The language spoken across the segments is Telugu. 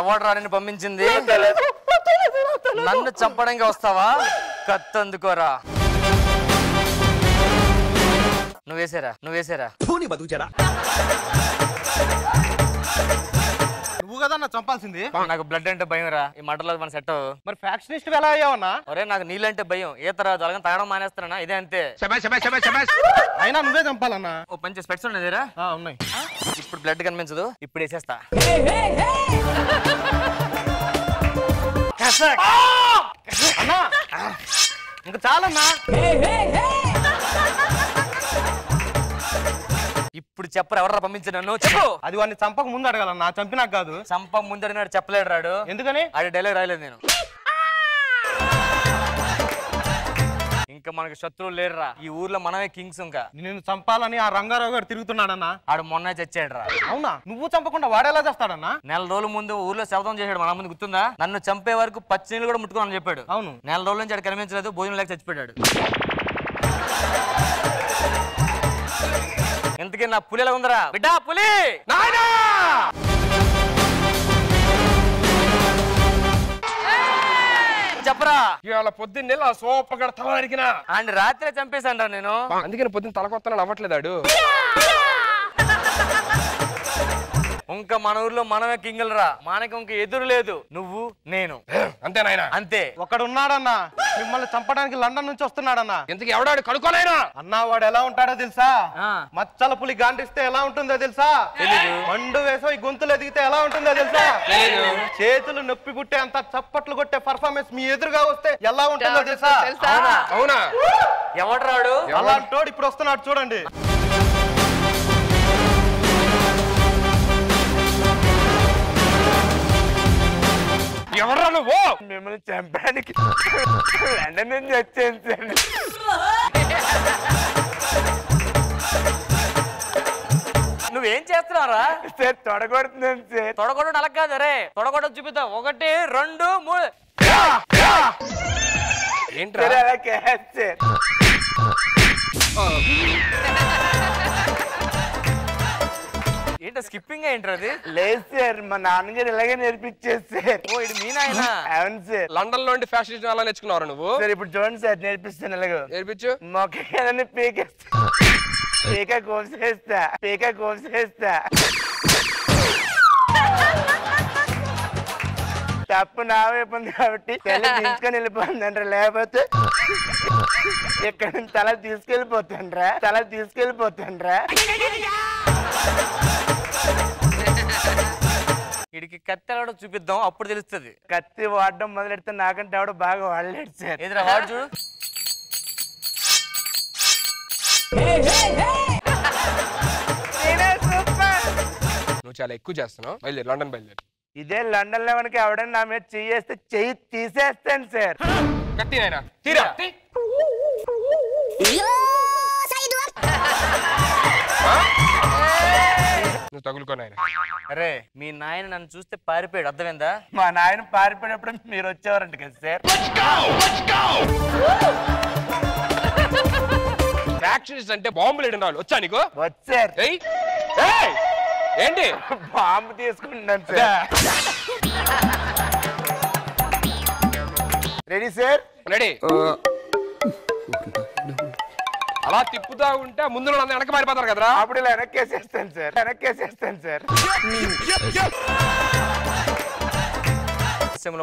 ఎవడు రాడని పంపించింది? నన్ను చంపడానికి వస్తావా? కత్తి అందుకోరా నువ్వేసారా నువ్వేసారా నువ్వు కదన్నా చంపాల్సింది. నాకు బ్లడ్ అంటే భయం రా. ఈ మటర్లో మన సెట్ మరి ఫ్యాక్షనిస్ట్ ఎలా అయ్యావన్నా? ఒరే నాకు నీళ్ళంటే భయం. ఈతరా తాగడం మానేస్తానా ఇదే అంతే. అయినా నువ్వే చంపాలన్నా? ఓ పంచి స్పెట్స్ ఉన్నదిరా ఆ, ఉన్నాయి. ఇప్పుడు బ్లడ్ కనిపించదు. ఇప్పుడు వేసేస్తా. అన్నా. ఇంకా చాలన్నా. ఇప్పుడు చెప్పరు ఎవరు పంపించి నన్ను? చెప్పు. అది వాడిని చంపక ముందు అడగాలన్నా చంపినాక కాదు. చంప ముందడినాడు చెప్పలేడు రాడు. ఎందుకని? అది డైలాగ్ రాయలేదు నేను. ఇంకా మనకు శత్రువులు లేరురా. ఈ ఊర్లో మనమే కింగ్స్ ఇంకా. నేను చంపాలని ఆ రంగారావు గారు తిరుగుతున్నాడన్నా? ఆడు మొన్న చచ్చాడు రా అవునా? నువ్వు చంపకుండా వాడేలా చేస్తాడన్నా? నెల రోజుల ముందు ఊర్లో శబ్దం చేశాడు మన ముందు గుర్తుందా? నన్ను చంపే వరకు పచ్చి నీళ్ళు కూడా ముట్టుకోనని చెప్పాడు. అవును. నెల రోజుల నుంచి ఆడు కనిపించలేదు భోజనం లేక చచ్చిపోయాడు. ఇంతకీ నా పులి ఎలా ఉందరా? బిడ్డా పులి! చెప్పరా? ఇవాళ పొద్దున్నే ఆ సోపగడ తల నరికినా అండ్ రాత్రి చంపేశాను రా నేను అందుకని పొద్దున్న తలకొత్తన అవ్వట్లేదాడు. ఇంకా మన ఊర్లో మనమే కింగులు రా మనకి ఇంక ఎదురు లేదు. నువ్వు నేను. అంతే నాయన. అంతే. ఒకడు ఉన్నాడన్నా మిమ్మల్ని చంపడానికి లండన్ నుంచి వస్తున్నాడన్నా. ఇంతకి ఎవడాడు కనుక్కోలేనా అన్నా వాడు ఎలా ఉంటాడో తెలుసా. మచ్చల పులి గాండిస్తే ఎలా ఉంటుందో తెలుసా? మండు వేసో ఈ గొంతులు ఎదిగితే ఎలా ఉంటుందో తెలుసా? చేతులు నొప్పి పుట్టే అంత చప్పట్లు కొట్టే పర్ఫార్మెన్స్ మీ ఎదురుగా వస్తే ఎలా ఉంటుందో తెలుసా? అవునా? అవునా? ఎవడు రాడు అలాంటోడు ఇప్పుడు వస్తున్నాడు చూడండి. ఎవర్రా నువ్వు? మిమ్మల్ని చంపడానికి లండన్ నుంచి సార్ నువ్వేం చేస్తున్నారా సార్ తొడగొడుతున్నాను సార్. తొడగొట్టడం అలా కాదు రే తొడగొట్టడం చూపిద్దాం. ఒకటి రెండు మూడు. ఏంట్రా? ఏంటో స్కిప్పింగ్ ఏంట్రా అది? లేదు సార్ మా నాన్నగారు ఇలాగే నేర్పించారు సార్ ఓ ఇది మీ నాయన? అవును సార్. లండన్లో ఫ్యాషన్ అలా నేర్చుకున్నావు నువ్వు? సార్ ఇప్పుడు చూడండి సార్ నేర్పిస్తాను ఇలాగ. నేర్పించు. మొక్కలని పీకేస్తా పీక కోసేస్తా పీక కోసేస్తా తప్పు నా వైపు కాబట్టి తల తీసుకొని వెళ్ళిపోతుందంటారా లేకపోతే ఇక్కడ నుంచి తల తీసుకెళ్ళిపోతాండ్రా తల తీసుకెళ్ళిపోతాండ్రా. వీడికి కత్తి ఎలా చూపిద్దాం అప్పుడు తెలుస్తుంది. కత్తి వాడడం మొదలెడితే నాకంటే ఆవిడ బాగా వాడలేడు సార్. ఎదురా వాడు చూడు. నువ్వు చాలా ఎక్కువ చేస్తున్నావు. బయలుదేరి లండన్ బయలుదేరి. ఇదే లండన్లో మనకి ఎవడన్నా నా మీద చెయ్యేస్తే చెయ్యి తీసేస్తాను సార్. కత్తి నాయన తీరా. తీ. నువ్వు తగులుకో నాయన. అరే మీ నాయన నన్ను చూస్తే పారిపోయాడు. అర్థమైందా? మా నాయన పారిపోయినప్పుడు మీరు వచ్చేవారంట కదా సార్. అంటే బాంబులు వేయడం రావాలి వచ్చా నీకు? వచ్చారు! ఏంటి? బాంబు తీసుకుంటున్నాను సార్. Ready sir? రెడీ. అలా తిప్పుతా ఉంటే ముందు అందరూ వెనక పారిపోతారు కదరా? అప్పుడు ఇలా వెనక్కేసేస్తాను సార్. వెనక్కేసేస్తాను సార్.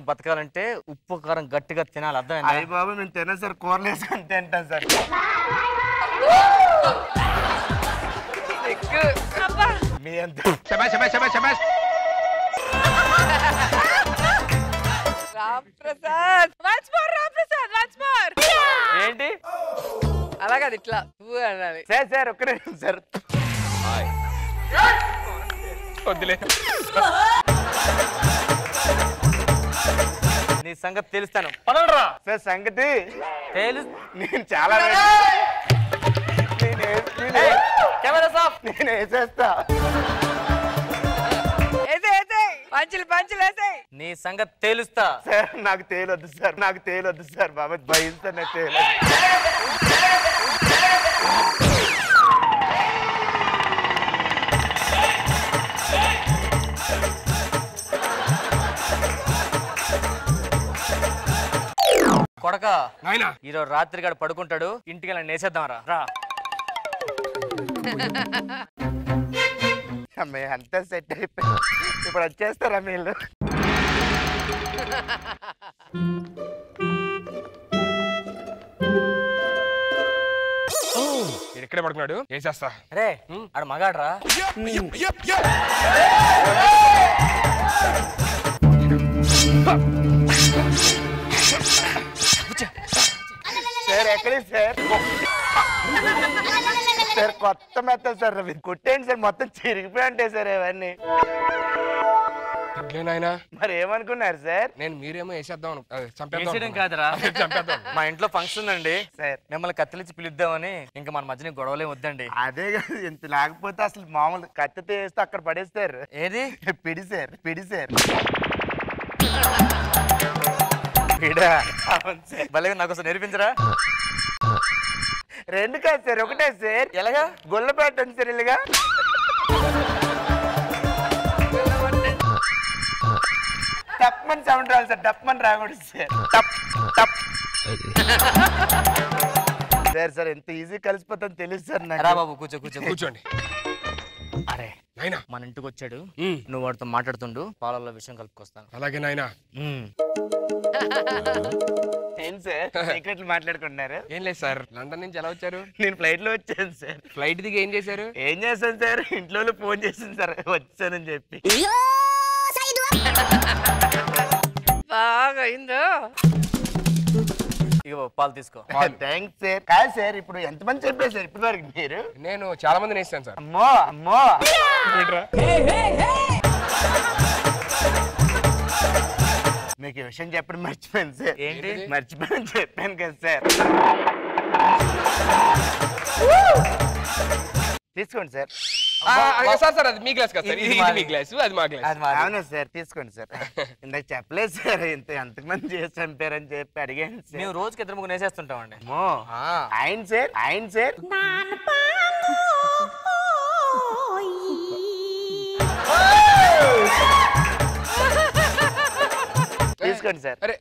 బతకాలంటే ఉప్పు కారం గట్టిగా తినాలి. అర్థమైందా? అయ్యి బాబు మేము తిన సార్ కూరలు వేసుకొని తింటాం సార్. మీ అంత Ram Prasad. Once more Ram Prasad once more ఏంటి? అలా కాదు ఇట్లా ఊ అనాలి. సార్ సార్ ఒక్క నిమిషం సార్. వద్దులే. నీ సంగతి తెలుస్తాను. పదండ్రా. సార్ సంగతి తెలు. నేను చాలా నేను కెమెరా సాఫ్. నేను వేసేస్తా. పంచులు పంచులు నీ సంగతి తేలుస్తా. సార్ నాకు తేలొద్దు సార్ నాకు తేలొద్దు సార్ బాబా భయం కొడక ఈరోజు రాత్రి గడ పడుకుంటాడు ఇంటికి వెళ్ళి నేసేద్దాం రా. రా. అమ్మాయి అంతా సెట్ అయిపోయి ఇప్పుడు వచ్చేస్తారా మీరు? ఇక్కడే పడుకున్నాడు. వేసేస్తా రే ఆడు మగాడ్రా. సార్ ఎక్కడి సార్? సార్ కొత్త మెత్త సార్ అవి కుట్టేయండి సార్ మొత్తం చిరిగిపోయి ఉంటాయి సార్ ఇవన్నీ. ఇట్లే నాయనా? మరి ఏమనుకున్నారు సార్? నేను మీరేమో వేసేద్దాం చంపేద్దాం. కాదురా. చంపేద్దాం మా ఇంట్లో ఫంక్షన్ అండి. సార్. మిమ్మల్ని కత్తిలిచ్చి పిలుద్దామని ఇంకా మన మధ్యన గొడవలే వద్దండి. అదే కదా ఇంత లేకపోతే అసలు మామూలు కత్తితో వేస్తే అక్కడ పడేస్తారు ఏది? పిడిసారు పిడిసారు పిడా అవును సార్. భలే నాకు అసలు నేర్పించరా? రెండు కాదు సార్ ఒకటే సార్. ఎలాగా? గుల్ల పెట్టండి సార్ ఇలాగా? టప్మని సౌండ్ రావాలి సార్ టప్మని రాకూడదు సార్. టప్ టప్ సార్ సార్ ఎంత ఈజీ కలిసిపోతాం తెలుసు సార్ రా నాకు బాబు కూర్చో కూర్చో. కూర్చో కూర్చోండి. అరే నాయనా. మన ఇంటికి వచ్చాడు. నువ్వు వాడితో మాట్లాడుతుండు పాలల్లో విషయం కలుపుకొస్తాను. అలాగే నాయనా. ఏం సార్? సీక్రెట్లు మాట్లాడుకుంటున్నారు. ఏం లేదు సార్. లండన్ నుంచి ఎలా వచ్చారు? నేను ఫ్లైట్లో వచ్చాను సార్. ఫ్లైట్ దిగి ఏం చేశారు? ఏం చేస్తాను సార్? ఇంట్లో ఫోన్ చేసింది సార్. వచ్చానని చెప్పి. బాగా అయిందో ఇక పాలు తీసుకో. Thanks sir. కాదు సార్ ఇప్పుడు ఎంతమంది చెప్పారు సార్? ఇప్పటి వరకు మీరు? నేను చాలా మందిని వేసాను సార్. అమ్మో అమ్మో. మీకు ఈ విషయం చెప్పడం మర్చిపోయాను సార్. ఏంటి? మర్చిపోయాను చెప్పాను కదా సార్. తీసుకోండి సార్. సార్ సార్ అది మీ గ్లాస్ కదా సార్. ఇది. మీ గ్లాస్ అది మా గ్లాస్. అది మాది. అవునా సార్? తీసుకోండి సార్. ఇందాక చెప్పలేదు సార్ ఇంత ఎంతమంది చేసి చంపారని చెప్పి అడిగాను సార్. మేము రోజుకి ఇద్దరు ముగ్గురు ఆ, ఆయన సార్ ఆయన సార్. తీసుకోండి సార్. అరే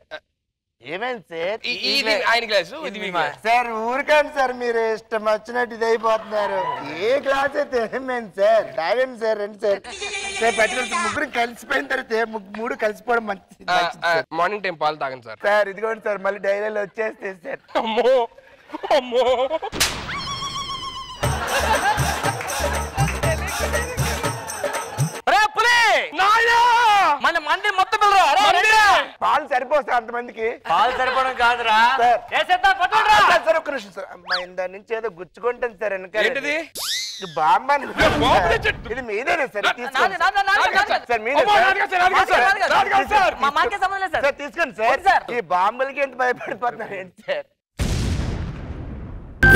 ఏమైంది సార్? ఇది ఆయన సార్ ఊరికండి సార్ మీరు ఇష్టం వచ్చినట్టు ఇది అయిపోతున్నారు. ఏ క్లాస్ అయితే ఏమైంది సార్? తాగండి సార్ రండి సార్. సార్ పట్టుకోండి ముగ్గురు కలిసిపోయిన తర్వాత మూడు కలిసిపోవడం మంచిది. మార్నింగ్ టైం పాలు తాగండి సార్. సార్ ఇదిగోండి సార్ మళ్ళీ డైరీలో వచ్చేస్తే సార్. అమ్మో! అమ్మో! మన మంది మొత్తం పాలు సరిపోతాయి అంతమందికి. పాలు సరిపోవడం కాదురా. సార్. ఒక సార్ అమ్మాయి దాని నుంచి ఏదో గుచ్చుకుంటుంది సార్ వెనకాలి ఇది మీదేనే సార్? తీసుకోండి సార్. తీసుకోండి సార్. ఈ బాంబులకి ఎంత భయపడిపోతున్నారు ఏంటి sir?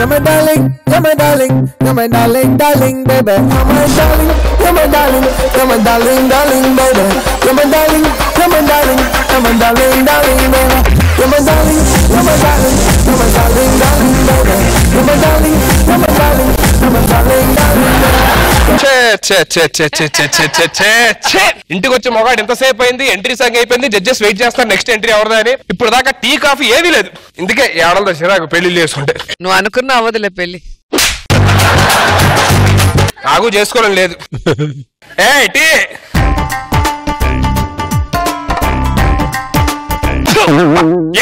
You're my darling, you're my darling, you're my darling, darling, baby. You're my darling, you're my darling, you're my darling, darling, baby. You're my darling, you're my darling, you're my darling, darling, baby. You're my darling, you're my darling, you're my darling, darling, baby. You're my darling, ఇంటికి వచ్చి మొగాడు ఎంతసేపు అయింది? ఎంట్రీ సాంగ్ అయిపోయింది. జడ్జెస్ వెయిట్ చేస్తారు. నెక్స్ట్ ఎంట్రీ ఎవరిదా అని. ఇప్పుడు దాకా టీ కాఫీ ఏమీ లేదు. ఇందుకే ఏడలతో చిరాకు పెళ్ళి చేసుకుంటే. నువ్వు అనుకున్న అవ్వదులే పెళ్ళి. నాకు చేసుకోవడం లేదు. ఏ టీ.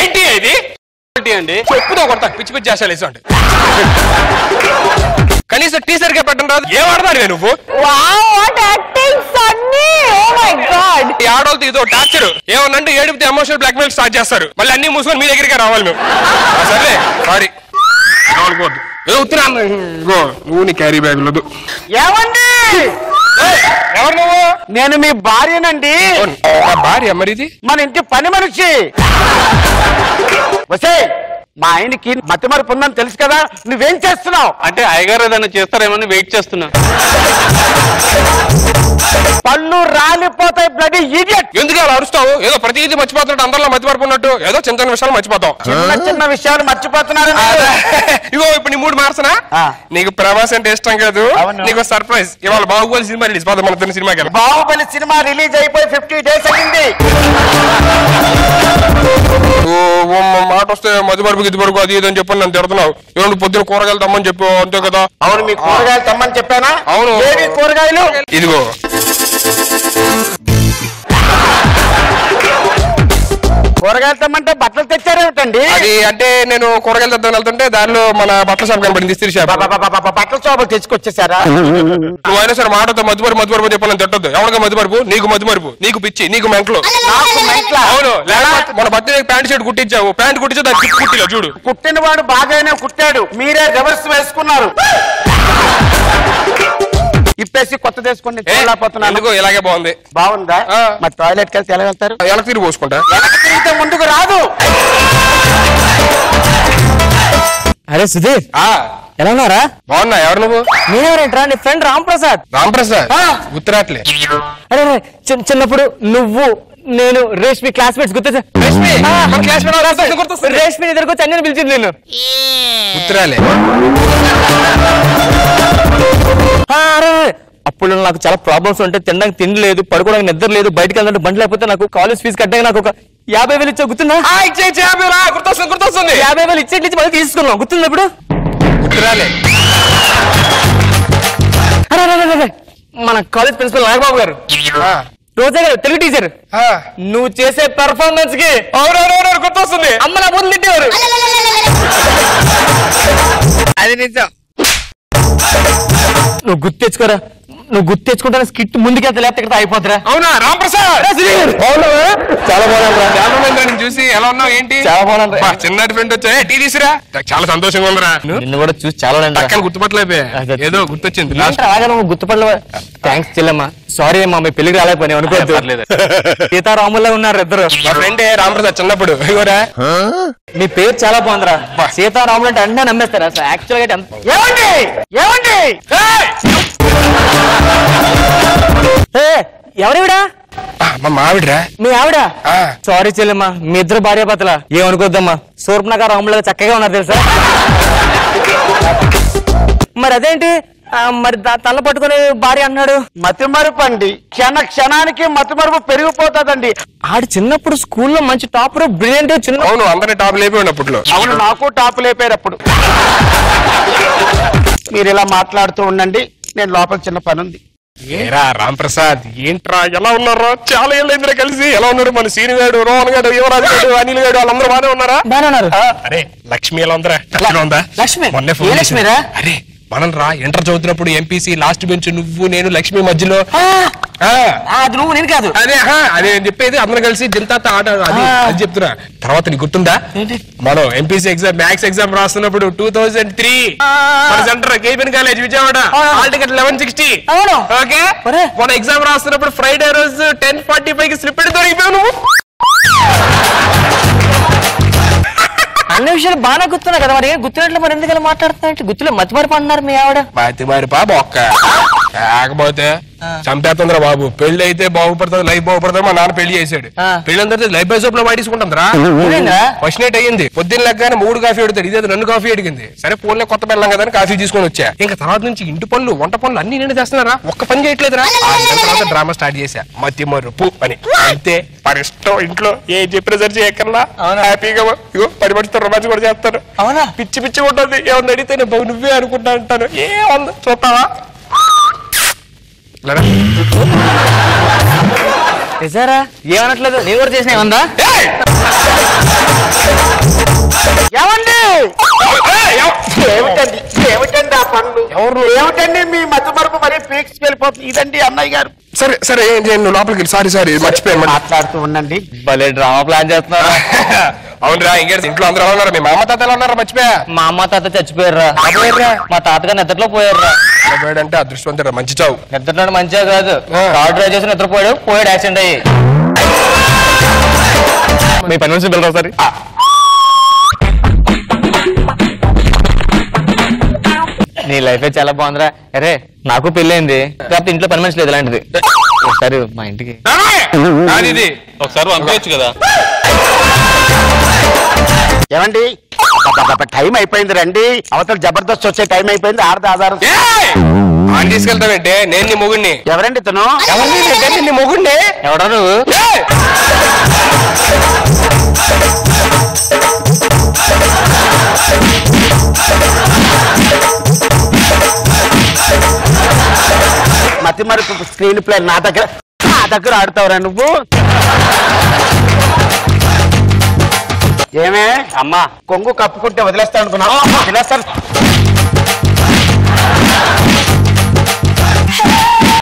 ఏంటి ఇది? అండి? చెప్పుతో కొడతా. పిచ్చి పిచ్చి చేసాలి కనీసం టీ సరిగ్గా పెట్టడం రాదు. ఏం ఆడతాడు నువ్వు? ఈ ఆడవాళ్ళతో ఇదో టార్చర్ ఏమన్నంటే ఏడిపితే ఎమోషనల్ బ్లాక్ మెయిల్ స్టార్ట్ చేస్తారు. మళ్ళీ అన్ని మూసుకొని మీ దగ్గరికి రావాలి మేము. సరే సారీ ఏదో ఉత్తరాను నువ్వు నీ క్యారీ బ్యాగ్ లేదు ఏమండి? ఎవరు నువ్వు? నేను మీ భార్యనండి. భార్య మరి ఇది? మన ఇంటి పని మనిషి. వసే. మా ఆయనకి మతి మరపు ఉందని తెలుసు కదా నువ్వేం చేస్తున్నావు? అంటే అయ్యగారు ఏదైనా చేస్తారేమని వెయిట్ చేస్తున్నా. పళ్ళు రాలిపోతాయి బ్లడీ ఇడియట్ ఎందుకు అలా అరుస్తావు? ఏదో ప్రతి ఇది మర్చిపోతున్నట్టు అందరిలో మర్చిపడుకున్నట్టు ఏదో చిన్న చిన్న విషయాలు మర్చిపోతాం చిన్న చిన్న విషయాలు మర్చిపోతున్నారు ఇగో ఇప్పుడు నీ మూడు మార్చనా? ఆ. నీకు ప్రభాస్ అంటే ఇష్టం కాదు అవును. నీకు సర్ప్రైజ్. ఇవాళ బాహుబలి సినిమా రిలీజ్ పోదాం మన సినిమాకి. బాహుబలి సినిమా రిలీజ్ అయిపోయి ఫిఫ్టీ డేస్ అయింది మాట వస్తే మధ్య వరకు ఇది వరకు అది ఇది అని చెప్పని నన్ను తిడుతున్నావు. ఏమంటే పొద్దున కూరగాయలు తమ్మని చెప్పు అంతే కదా? అవును మీ కూరగాయలు తెమ్మని చెప్పానా? అవును. కూరగాయలు? ఇదిగో. కూరగాయలు తెమ్మంటే బట్టలు తెచ్చారేమిటండి అది అంటే నేను కూరగాయలు తెద్దామని వెళ్తుంటే దారిలో మన బట్టల షాప్ కనపడింది ఇస్త్రీ షాప్. బట్టల షాపులు తెచ్చుకొచ్చేసారా నువ్వు అయినా సరే మాటతో మధ్యపరుపు మధ్యపరుపు చెప్పాలని తిట్టొద్దు. ఎవరికి మధ్యపరుపు నీకు మధ్యపరుపు నీకు పిచ్చి నీకు మెంటలు? అవును లేకపోతే మన బర్త్డే ప్యాంట్ షర్ట్ కుట్టించావు. ప్యాంట్ కుట్టించా దాన్ని కుట్టిలో చూడు. కుట్టిన వాడు బాగానే కుట్టాడు. మీరే రివర్స్ వేసుకున్నారు. ఇప్పేసి కొత్త చూడలేకపోతున్నాను ఎందుకో ఇలాగే బాగుంది. బాగుందా. మరి టాయిలెట్ కలిసి ఎలా వెళ్తారు? ఎలా తిరిగి పోసుకుంటా. వెనక తిరిగితే ముందుకు రాదు. అరే సుధీర్ ఆ, ఎలా ఉన్నారా బాగున్నా ఎవరు నువ్వు? నేనెవరేంట్రా నీ ఫ్రెండ్ రామ్ ప్రసాద్ రామ్ ప్రసాద్ ఆ. గుర్తురాట్లే అరే అరే, చిన్న- చిన్నప్పుడు నువ్వు నేను రేష్మి క్లాస్మేట్స్ గుర్తొచ్చా రష్మి, మన గుర్తొస్తుంది. రేష్మి ఎదురుకు వచ్చి అన్నీ పిలిచింది నేను. అప్పుడు నాకు చాలా ప్రాబ్లమ్స్ ఉంటాయి తినడానికి తిండి లేదు పడుకోవడానికి నిద్ర లేదు బయటకు వెళ్ళాలంటే బండి లేకపోతే నాకు కాలేజ్ ఫీజు కట్టడానికి నాకు ఒక యాభై వేలు ఇచ్చా గుర్తుందా గుర్తొస్తుంది గుర్తొస్తుంది. యాభై వేలు ఇచ్చేట్లు ఇచ్చి మళ్ళీ తీసుకున్నాం గుర్తుంది ఇప్పుడు? గుర్తురాలే. మన కాలేజ్ ప్రిన్సిపల్ నాగబాబు గారు. ఆ, రోజా గారు తెలుగు టీచర్. నువ్వు చేసే పెర్ఫార్మెన్స్కి అవునవునవును గుర్తొస్తుంది. అమ్మ నా బుద్ధి తిట్టేవారు. అది నిజం. నువ్వు గుర్తు తెచ్చుకోరా. నువ్వు గుర్తు తెచ్చుకుంటా స్కిట్ ముందుకెళ్తే లేకపోతే ఇక్కడ అయిపోతురా అవునా? రామ్ ప్రసాద్ చాలా బాగున్నా నేను చూసి ఎలా ఉన్నావు? ఏంటి? చాలా బాగున్నాను బా, చిన్నటి ఫ్రెండ్ వచ్చా? టీ తీసురా? చాలా సంతోషంగా ఉందిరా. నిన్ను కూడా చూసి చాలా పక్కన గుర్తుపట్టలేపే ఏదో గుర్తొచ్చింది. లాస్ట్ అలాగే నువ్వు గుర్తుపడలే థ్యాంక్స్ చెల్లెమ్మ. సారీ అమ్మా మీ పెళ్ళికి రాలేకపోయినా అనుకోవద్దు. సీతారాముల్లో ఉన్నారు ఇద్దరు. మా ఫ్రెండే రామ్ ప్రసాద్ చిన్నప్పుడు. మీ పేరు చాలా బాగుందిరా. సీతారాములు అంటే అన్నీ నమ్మేస్తారా? యాక్చువల్గా ఏమండి? ఏమండి? ఎవరివిడా? మా మావిడ్రా. మీ ఆవిడ? ఆ. సారీ చెల్లెమ్మ మీ ఇద్దరు భార్య భర్తల ఏమనుకోద్దమ్మా సూర్పనగర్ రాములుగా చక్కగా ఉన్నారు తెలుసా? మరి అదేంటి? మరి తల పట్టుకొని భార్య అన్నాడు మతిమరుపు అండి. క్షణ క్షణానికి మతిమరుపు పెరిగిపోతుందండి. ఆడు చిన్నప్పుడు స్కూల్లో మంచి టాపర్ బ్రిలియంట్ చిన్న అవును అందరి టాప్ లేపి ఉన్నప్పట్లో అవును నాకు టాపు లేపారు అప్పుడు. మీరు ఇలా మాట్లాడుతూ ఉండండి. నేను లోపల చిన్న పని ఉంది. ఏరా రామ్ ప్రసాద్ ఏంట్రా ఎలా ఉన్నారా? చాలా ఏళ్ళైందిరా కలిసి. ఎలా ఉన్నారు మన సీని గాడు రోహన్ గాడు యువరాజు గాడు అనిల్ గాడు వాళ్ళందరూ బాగానే ఉన్నారా? అరే లక్ష్మి ఎలా ఉందిరా? లక్ష్మి ఉందా? లక్ష్మి? మొన్నే ఫోన్. లక్ష్మిరా? అరే మనం రా ఇంటర్ చదువుతున్నప్పుడు ఎంపీసీ లాస్ట్ బెంచ్ నువ్వు నేను లక్ష్మి మధ్యలో. అది నువ్వు నేను కాదు. అదే అదే నేను చెప్పేది అందరం కలిసి జింతాత ఆట అది. అది చెప్తున్నా. తర్వాత నీకు గుర్తుందా? మనం ఎంపీసీ ఎగ్జామ్ మ్యాథ్స్ ఎగ్జామ్ రాస్తున్నప్పుడు టూ థౌసండ్ త్రీ మన centre KPN college Vijayawada. Hall ticket eleven sixty. Okay. మన ఎగ్జామ్ రాస్తున్నప్పుడు ఫ్రైడే రోజు టెన్ ఫార్టీ ఫైవ్కి స్లిప్ దొరికిపోయావు నువ్వు. అన్ని విషయాలు బాగా గుర్తున్నాయి కదా మరి. ఏం గుర్తున్నట్లు మరి? ఎందుకు మాట్లాడుతున్నాయి మాట్లాడుతున్నట్టు గుర్తులే? మతిమరిపి అన్నారు మీ ఆవిడ. మాతి బొక్క? కాకపోతే చంపేస్తుందిరా బాబు. పెళ్ళి అయితే బాగుపడుతుంది లైఫ్ బాగుపడుతుంది మా నాన్న పెళ్ళి చేశాడు. పెళ్ళి అందరితో లైఫ్ బై సోప్లో వాడేసుకుంటుందిరా ఏమైందిరా? ఫస్ట్ నైట్ అయ్యింది. పొద్దున్న లెగ్గానే మూడు కాఫీ అడుగుతాడు. ఇదే నన్ను కాఫీ అడిగింది. సరే ఫోన్లో కొత్త పెళ్ళం కదా అని కాఫీ తీసుకొని వచ్చా. ఇంకా తర్వాత నుంచి ఇంటి పనులు వంట పనులు అన్ని నేను చేస్తున్నారా? ఒక్క పని చేయట్లేదురా. తర్వాత డ్రామా స్టార్ట్ చేశా. మతి మరుపు అని అంతే. పరిష్టం ఇంట్లో ఏ చెప్పిన సరి చేయకల్లా హ్యాపీగా ఇగో మనిషితో రొమాన్స్ కూడా చేస్తాను అవునా? పిచ్చి పిచ్చి ఉంటుంది ఏమన్నా అడిగితే నేను నువ్వే అనుకుంటా అంటాను. ఏమన్నా చూస్తావా? నిజారా ఏమనట్లేదు? నేను కూడా చేసిన ఏమందా! ఏమండి? ఏమిటండి? ఏమిటండి ఆ పనులు? ఎవరు? ఏమిటండి మీ మతిమరుపు మరి పీక్స్ వెళ్ళిపోతుంది ఇదండి అన్నయ్య గారు. సరే సరే ఏం చేయండి? నువ్వు లోపలికి సారీ సారీ మర్చిపోయాను. మరి. మాట్లాడుతూ ఉండండి. భలే డ్రామా ప్లాన్ చేస్తున్నారా. అవునరా ఇంకేంటి? ఇంట్లో అందరూ ఎలా ఉన్నారు? మీ మామ తాత ఎలా ఉన్నారా మర్చిపోయా? మా అమ్మ తాత చచ్చిపోయారా మా తాతగారు నిద్రలో పోయారా అంటే అదృష్టవంతుడు మంచి చావు. నిద్రలో మంచిగా కాదు. ఆ. కార్ డ్రైవ్ చేసి నిద్రపోయాడు పోయాడు యాక్సిడెంట్ అయ్యి. మీ పని నుంచి పిల్లరా ఒకసారి? నీ లైఫ్ చాలా బాగుందిరా. అరే నాకు పెళ్ళైంది. కాకపోతే ఇంట్లో పని మనిషి లేదు ఇలాంటిది. ఒకసారి మా ఇంటికి. ఇది. ఒకసారి పంపించచ్చు కదా. ఏమండి? టైం అయిపోయింది రండి. అవతల జబర్దస్త్ వచ్చే టైం అయిపోయింది ఆడద ఆధారం! అని తీసుకెళ్తావంటే నేను నీ మొగుడిని ఎవరండి ఇతను? ఎవరిని నీ మొగుడిని ఎవడా నువ్వు! మతి మరుపు స్క్రీన్ ప్లే నా దగ్గర నా దగ్గర ఆడతావురా నువ్వు. ఏమే? అమ్మా. కొంగు కప్పుకుంటే వదిలేస్తా అనుకున్నా వదిలేస్తాను